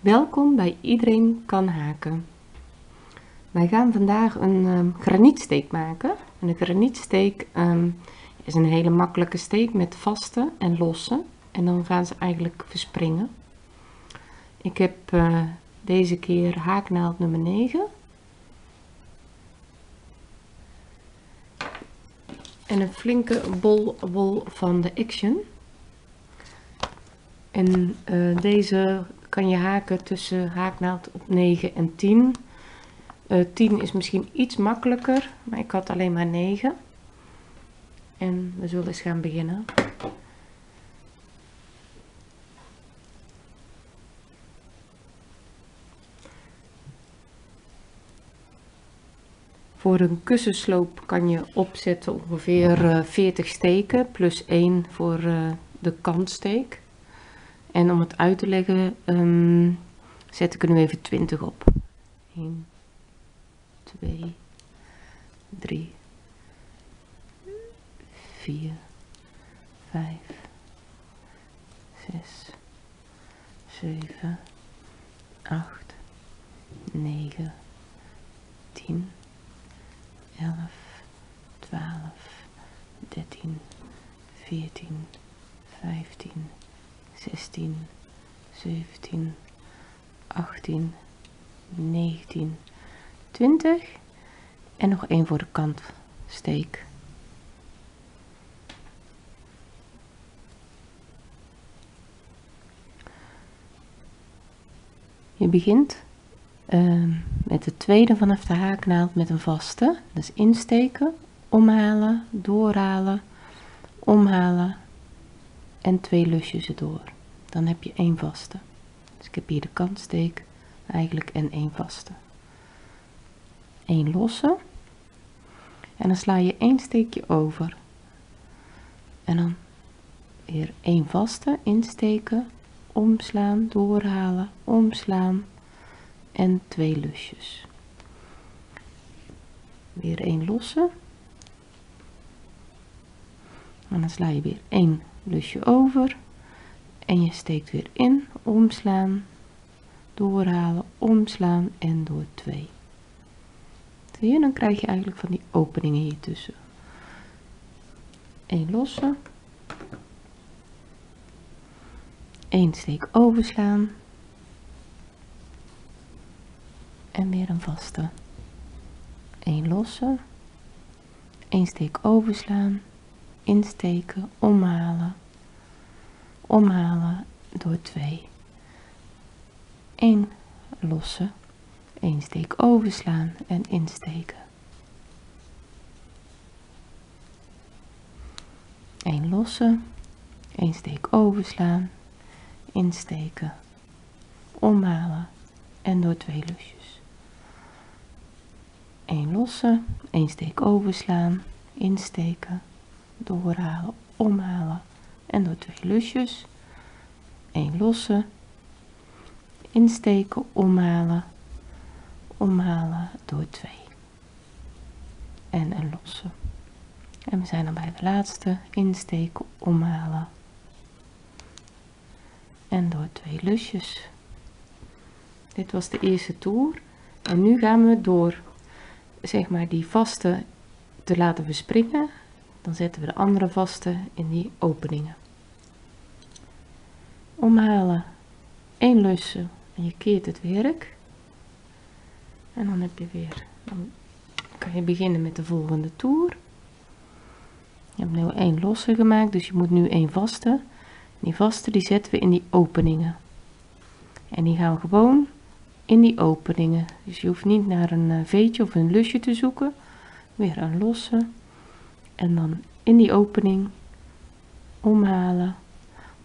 Welkom bij Iedereen kan haken. Wij gaan vandaag een um, granietsteek maken. En een granietsteek um, is een hele makkelijke steek met vaste en losse. En dan gaan ze eigenlijk verspringen. Ik heb uh, deze keer haaknaald nummer 9. En een flinke bol wol van de Action. En uh, deze kan je haken tussen haaknaald op 9 en 10. Uh, 10 is misschien iets makkelijker, maar ik had alleen maar 9. En we zullen eens gaan beginnen. Voor een kussensloop kan je opzetten ongeveer uh, 40 steken plus 1 voor uh, de kantsteek. En om het uit te leggen, um, zet ik er nu even 20 op. 1, 2, 3, 4, 5, 6, 7, 8, 9, 10, 11, 12, 13, 14, 15, 16, 17, 18, 19, 20 en nog één voor de kantsteek. Je begint uh, met de tweede vanaf de haaknaald met een vaste. Dus insteken, omhalen, doorhalen, omhalen en twee lusjes erdoor. Dan heb je één vaste. Dus ik heb hier de kantsteek eigenlijk en één vaste. Eén losse. En dan sla je één steekje over. En dan weer één vaste insteken, omslaan, doorhalen, omslaan en twee lusjes. Weer één losse. En dan sla je weer één lusje over en je steekt weer in, omslaan, doorhalen, omslaan en door twee. Zie je, dan krijg je eigenlijk van die openingen hier tussen. Eén losse, één steek overslaan en weer een vaste. Eén losse, één steek overslaan, insteken, omhalen, omhalen door 2. 1 losse, 1 steek overslaan en insteken. 1 losse, 1 steek overslaan, insteken, omhalen en door 2 lusjes. 1 losse, 1 steek overslaan, insteken, doorhalen, omhalen en door twee lusjes, één losse, insteken, omhalen, omhalen door twee en een losse. En we zijn dan bij de laatste, insteken, omhalen en door twee lusjes. Dit was de eerste toer en nu gaan we door zeg maar die vaste te laten verspringen dan zetten we de andere vaste in die openingen. Omhalen, één lussen en je keert het werk. En dan heb je weer, dan kan je beginnen met de volgende toer. Je hebt nu één losse gemaakt, dus je moet nu één vaste. Die vaste die zetten we in die openingen. En die gaan gewoon in die openingen. Dus je hoeft niet naar een eh, veetje of een lusje te zoeken. Weer een losse en dan in die opening omhalen,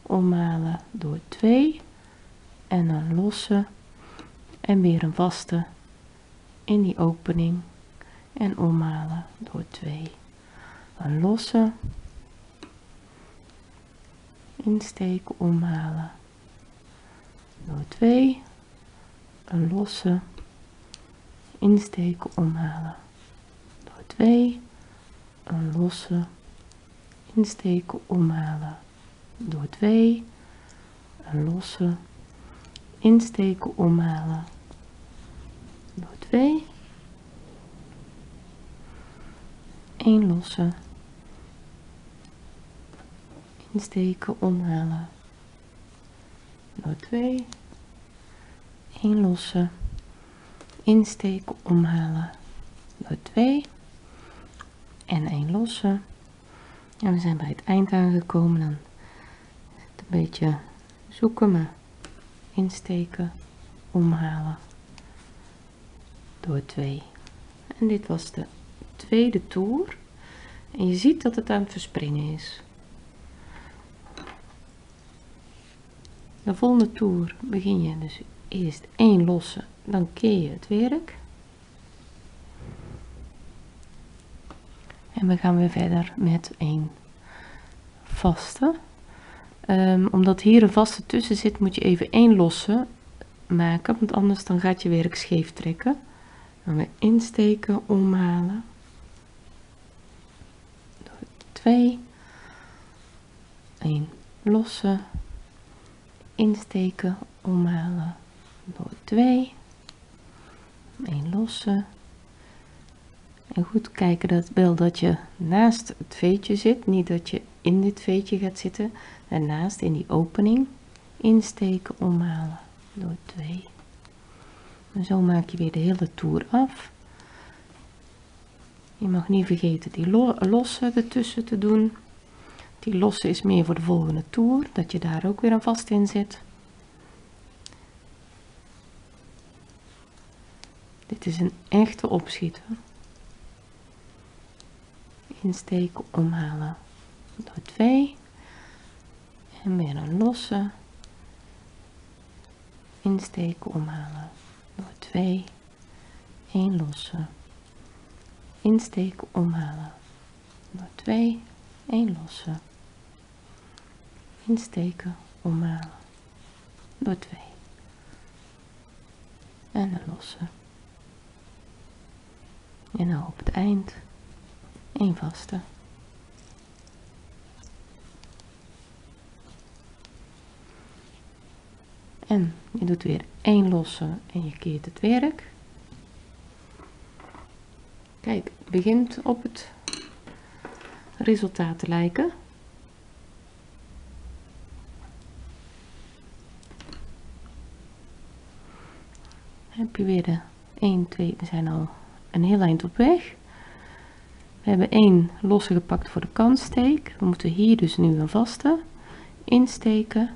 omhalen door 2 en dan lossen en weer een vaste in die opening en omhalen door 2. Een losse, insteken, omhalen door 2, een losse, insteken, omhalen door 2 een losse insteken omhalen door 2 een losse insteken omhalen door 2 1 lossen insteken omhalen door 2 1 lossen insteken omhalen door 2 en 1 lossen en we zijn bij het eind aangekomen. Dan een beetje zoeken maar insteken omhalen. Door 2 en dit was de tweede toer. En je ziet dat het aan het verspringen is. De volgende toer begin je dus eerst één losse dan keer je het werk we gaan weer verder met een vaste. Um, omdat hier een vaste tussen zit moet je even één losse maken. Want anders dan gaat je werk scheef trekken. Dan weer insteken omhalen. 2 1 losse. Insteken omhalen door 2 1 losse en goed kijken dat wel dat je naast het veetje zit niet dat je in dit veetje gaat zitten en naast in die opening insteken omhalen door 2 en zo maak je weer de hele toer af. Je mag niet vergeten die losse ertussen te doen. Die losse is meer voor de volgende toer dat je daar ook weer een vast in zet dit is een echte opschieter insteken omhalen. Door 2 en weer een losse. Insteken omhalen. Door 2 1 losse. Insteken omhalen. Door 2 1 losse. Insteken omhalen. Door 2 en een losse. En dan op het eind een vaste. En je doet weer één losse en je keert het werk. Kijk begint op het resultaat te lijken. Heb je weer de 1 2 we zijn al een heel eind op weg we hebben één losse gepakt voor de kantsteek. We moeten hier dus nu een vaste insteken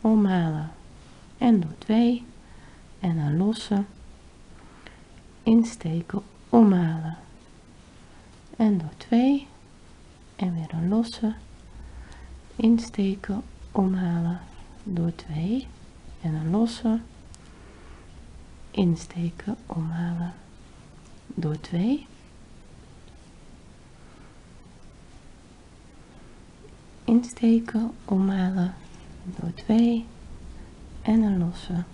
omhalen. En door 2 en een losse insteken omhalen. En door 2 en weer een losse insteken omhalen. Door 2 en een losse insteken omhalen. Door 2 insteken omhalen door 2 en een losse.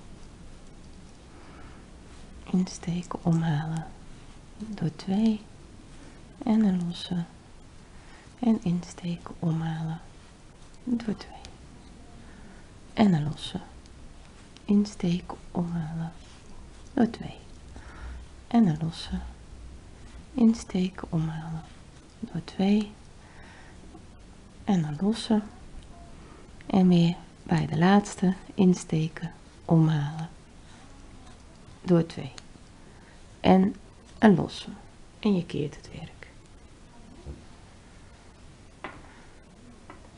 Insteken omhalen door 2 en een losse. En insteken omhalen door 2 en een losse. Insteken omhalen door 2 en een losse. Insteken omhalen door 2 en een losse en weer bij de laatste insteken omhalen. Door 2 en een losse en je keert het werk.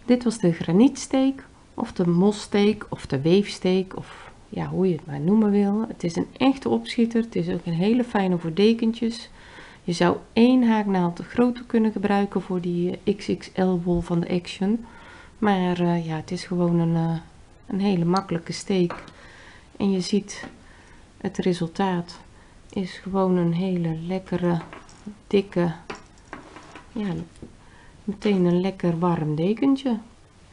Dit was de granietsteek of de mossteek of de weefsteek of ja hoe je het maar noemen wil. Het is een echte opschieter. Het is ook een hele fijne voor dekentjes je zou één haaknaald groter kunnen gebruiken voor die eh, XXL wol van de Action. Maar uh, ja het is gewoon een, uh, een hele makkelijke steek. En je ziet het resultaat is gewoon een hele lekkere dikke ja meteen een lekker warm dekentje.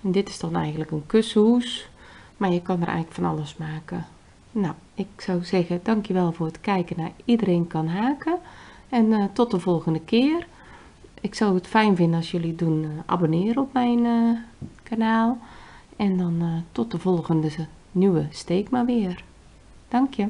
En dit is dan eigenlijk een kussenhoes maar je kan er eigenlijk van alles maken. Nou ik zou zeggen dankjewel voor het kijken naar iedereen kan haken en uh, tot de volgende keer ik zou het fijn vinden als jullie doen uh, abonneren op mijn uh, kanaal en dan tot de volgende nieuwe steek maar weer. Dank je.